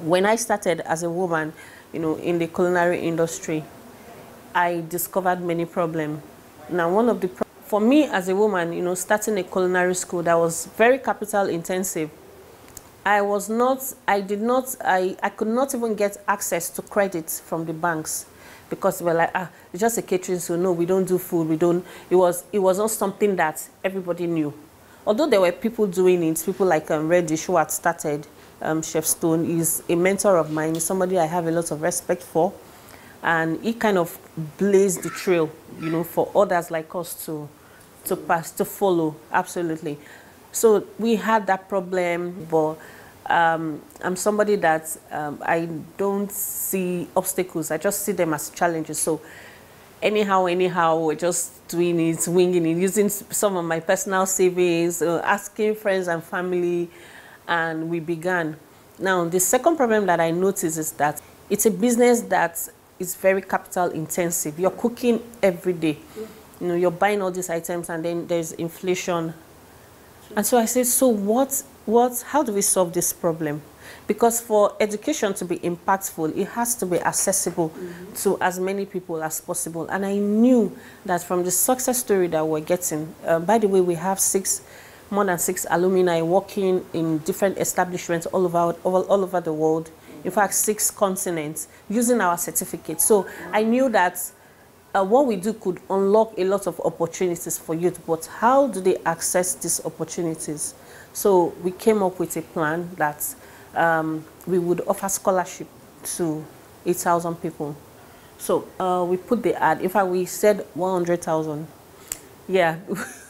when I started as a woman, you know, in the culinary industry, I discovered many problems. Now, one of the for me as a woman, you know, starting a culinary school that was very capital intensive, I was not, I did not, I, I could not even get access to credit from the banks because we were like, ah, it's just a catering, so no, we don't do food, we don't, it was, it was not something that everybody knew. Although there were people doing it, people like um, Reddish who had started, um, Chef Stone is a mentor of mine, He's somebody I have a lot of respect for. And he kind of blazed the trail, you know, for others like us to, to pass, to follow, absolutely. So we had that problem, but um, I'm somebody that um, I don't see obstacles. I just see them as challenges. So anyhow, anyhow, we're just doing it, winging it, using some of my personal savings, uh, asking friends and family, and we began. Now, the second problem that I noticed is that it's a business that is very capital intensive. You're cooking every day. You know, you're buying all these items and then there's inflation. And so I said, so what what, how do we solve this problem? Because for education to be impactful, it has to be accessible mm -hmm. to as many people as possible. And I knew that from the success story that we're getting, uh, by the way, we have six, more than six alumni working in different establishments all over, all, all over the world. In fact, six continents using our certificate. So I knew that uh, what we do could unlock a lot of opportunities for youth, but how do they access these opportunities? So we came up with a plan that um, we would offer scholarship to 8,000 people. So uh, we put the ad. In fact, we said 100,000. Yeah.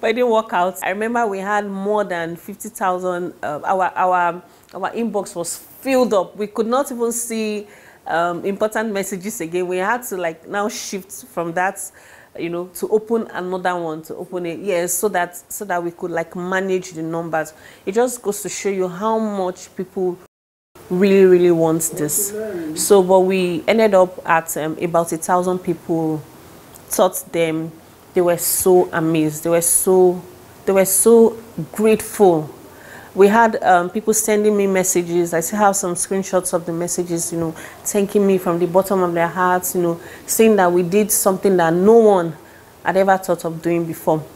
but it didn't work out. I remember we had more than 50,000. Uh, our, our, our inbox was filled up. We could not even see um, important messages again. We had to like now shift from that you know, to open another one, to open it, yes, so that so that we could like manage the numbers. It just goes to show you how much people really, really want this. So, but we ended up at um, about a thousand people. Taught them, they were so amazed. They were so, they were so grateful we had um, people sending me messages. I still have some screenshots of the messages, you know, thanking me from the bottom of their hearts, you know, saying that we did something that no one had ever thought of doing before.